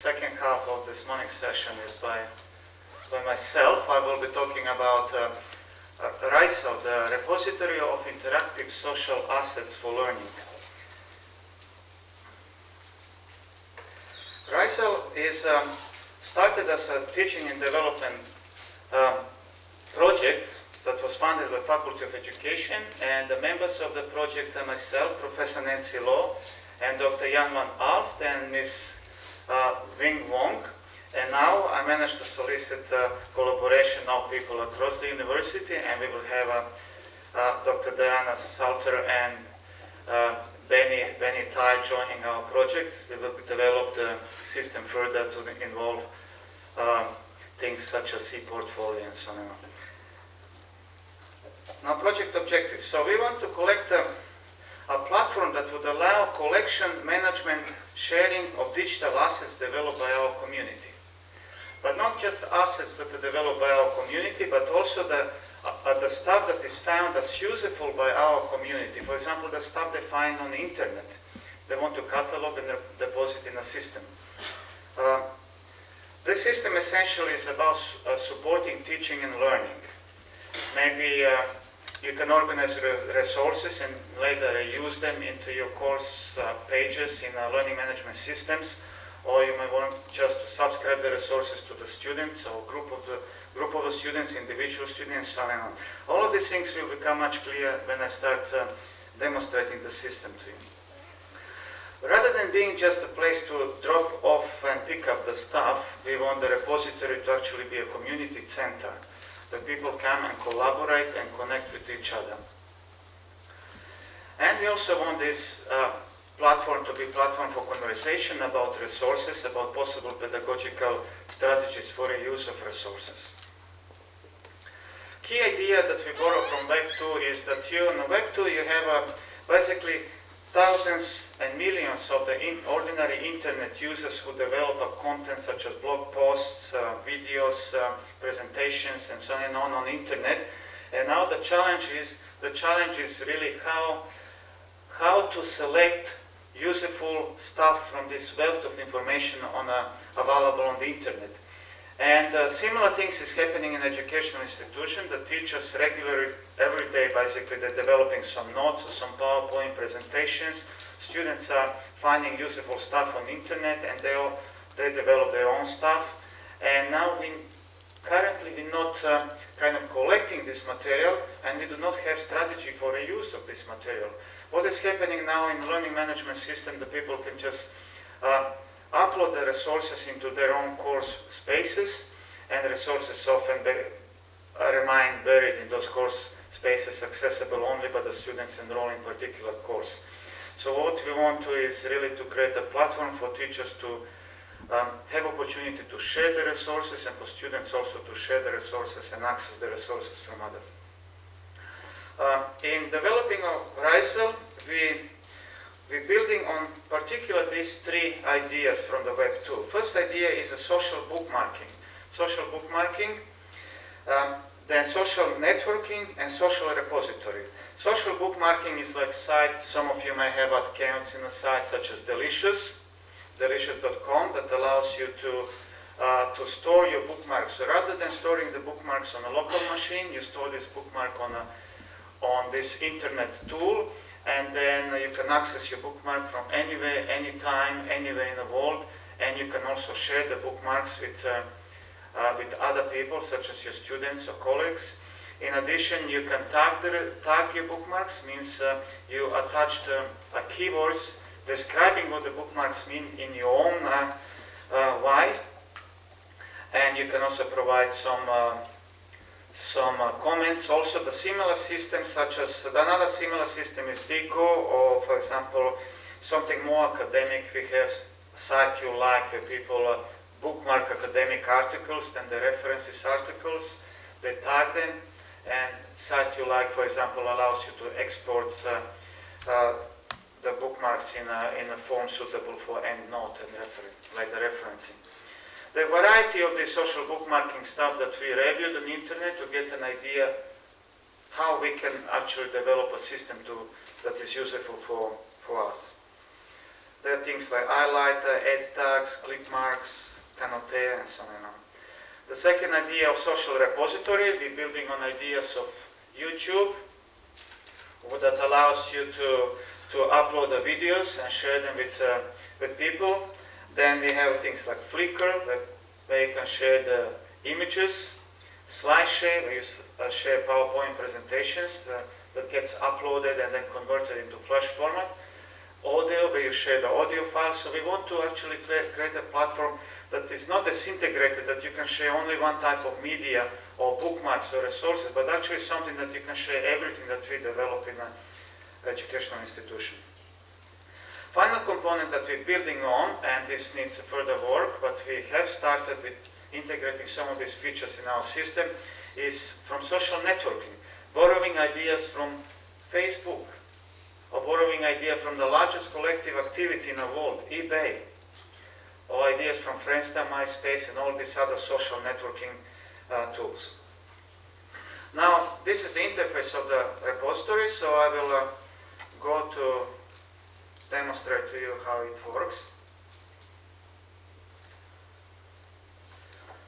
Second half of this morning session is by, by myself. I will be talking about uh, uh, the Repository of Interactive Social Assets for Learning. RISAL is um, started as a teaching and development um, project that was funded by Faculty of Education and the members of the project are myself, Professor Nancy Law, and Dr. Jan van Aalst and Ms. Uh, Wing Wong. And now I managed to solicit uh, collaboration of people across the university and we will have uh, Dr. Diana Salter and Benny, Benny Tai joining our project. We will develop the system further to involve um, things such as e-portfolio and so on. Now project objectives. So we want to collect um, a platform that would allow collection, management, sharing of digital assets developed by our community. But not just assets that are developed by our community, but also the, uh, the stuff that is found as useful by our community. For example, the stuff they find on the internet. They want to catalog and deposit in a system. Uh, this system essentially is about uh, supporting teaching and learning. Maybe uh, you can organize resources and later use them into your course uh, pages in uh, learning management systems or you may want just to subscribe the resources to the students or group of the group of the students, individual students, so on. All of these things will become much clearer when I start uh, demonstrating the system to you. Rather than being just a place to drop off and pick up the stuff, we want the repository to actually be a community center that people come and collaborate and connect with each other. And we also want this uh, platform to be a platform for conversation about resources, about possible pedagogical strategies for the use of resources. Key idea that we borrow from Web 2 is that you, on Web 2 you have a, basically thousands and millions of the in ordinary internet users who develop content such as blog posts, uh, videos, uh, presentations, and so on and on on internet. And now the challenge is the challenge is really how how to select useful stuff from this wealth of information on available on the internet. And uh, similar things is happening in educational institution. The teachers regularly, every day basically, they're developing some notes or some PowerPoint presentations. Students are finding useful stuff on internet and they, all, they develop their own stuff. And now we currently we're not uh, kind of collecting this material and we do not have strategy for the use of this material. What is happening now in learning management system, the people can just uh, upload the resources into their own course spaces, and resources often remain buried in those course spaces accessible only by the students enrolled in particular course. So what we want to is really to create a platform for teachers to um, have opportunity to share the resources and for students also to share the resources and access the resources from others. Uh, in developing RISAL, we we're building on particular these three ideas from the Web 2. First idea is a social bookmarking. Social bookmarking, um, then social networking and social repository. Social bookmarking is like site, some of you may have accounts in a site such as Delicious, delicious.com that allows you to uh, to store your bookmarks. So rather than storing the bookmarks on a local machine, you store this bookmark on, a, on this internet tool and then you can access your bookmark from anywhere, anytime, anywhere in the world, and you can also share the bookmarks with, uh, uh, with other people, such as your students or colleagues. In addition, you can tag, the, tag your bookmarks, means uh, you attach the uh, keywords describing what the bookmarks mean in your own uh, uh, way, and you can also provide some some uh, comments. Also the similar system, such as another similar system is Diigo or for example something more academic. We have you like where people uh, bookmark academic articles then the references articles. They tag them. And CiteULike for example allows you to export uh, uh, the bookmarks in a, in a form suitable for EndNote and reference, like the referencing the variety of the social bookmarking stuff that we reviewed on the internet to get an idea how we can actually develop a system to, that is useful for, for us. There are things like highlighter, edit tags, click marks, Connotea, and so on and on. The second idea of social repository, we're building on ideas of YouTube, that allows you to, to upload the videos and share them with, uh, with people. Then we have things like Flickr, where, you can share the images. SlideShare, where you uh, share PowerPoint presentations that, that gets uploaded and then converted into Flash format. Audio, where you share the audio file. So we want to actually create, create a platform that is not disintegrated, that you can share only one type of media or bookmarks or resources, but actually something that you can share everything that we develop in an educational institution. Final component that we're building on, and this needs further work, but we have started with integrating some of these features in our system, is from social networking, borrowing ideas from Facebook, or borrowing ideas from the largest collective activity in the world, eBay, or ideas from Friendster, MySpace, and all these other social networking uh, tools. Now, this is the interface of the repository, so I will uh, go to demonstrate to you how it works.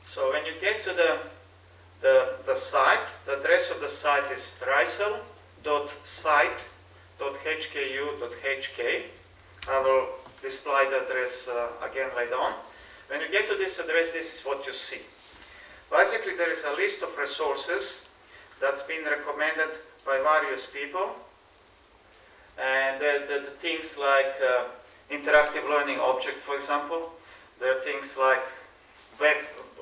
So when you get to the, the, the site, the address of the site is risal.cite.hku.hk. I will display the address uh, again later on. When you get to this address, this is what you see. Basically, there is a list of resources that's been recommended by various people. And the, things like uh, interactive learning object, for example. There are things like web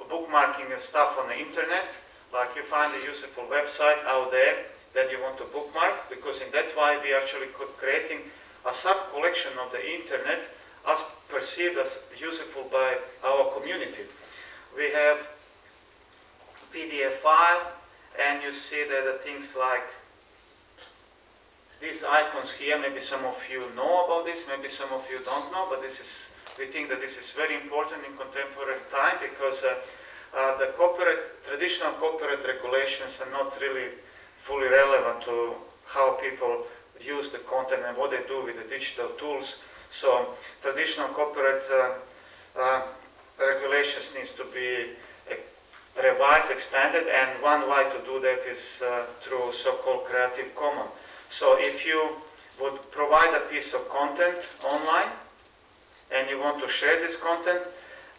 bookmarking and stuff on the internet. Like you find a useful website out there that you want to bookmark, because in that way we actually creating a sub-collection of the internet as perceived as useful by our community. We have PDF file, and you see that the things like these icons here, maybe some of you know about this, maybe some of you don't know, but this is, we think that this is very important in contemporary time because uh, uh, the corporate, traditional corporate regulations are not really fully relevant to how people use the content and what they do with the digital tools. So traditional corporate uh, uh, regulations needs to be revised, expanded, and one way to do that is uh, through so-called Creative Commons. So if you would provide a piece of content online and you want to share this content,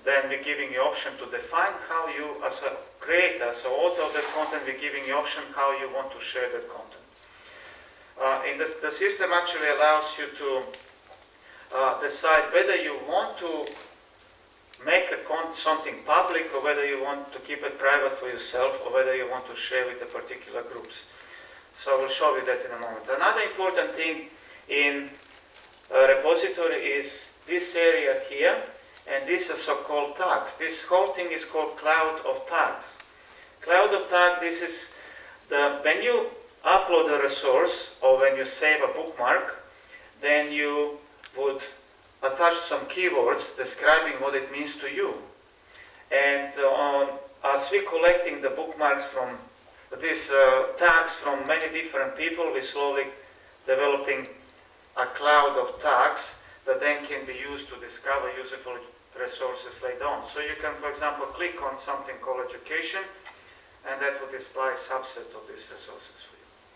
then we're giving you option to define how you, as a creator, as an author of that content, we're giving you option how you want to share that content. Uh, this, the system actually allows you to uh, decide whether you want to make something public or whether you want to keep it private for yourself or whether you want to share with the particular groups. So I will show you that in a moment. Another important thing in a repository is this area here and this is so-called tags. This whole thing is called cloud of tags. Cloud of tag, this is the, when you upload a resource or when you save a bookmark, then you would attach some keywords describing what it means to you. And uh, as we're collecting the bookmarks from these uh, tags from many different people, we're slowly developing a cloud of tags that then can be used to discover useful resources later on. So you can, for example, click on something called education, and that will display a subset of these resources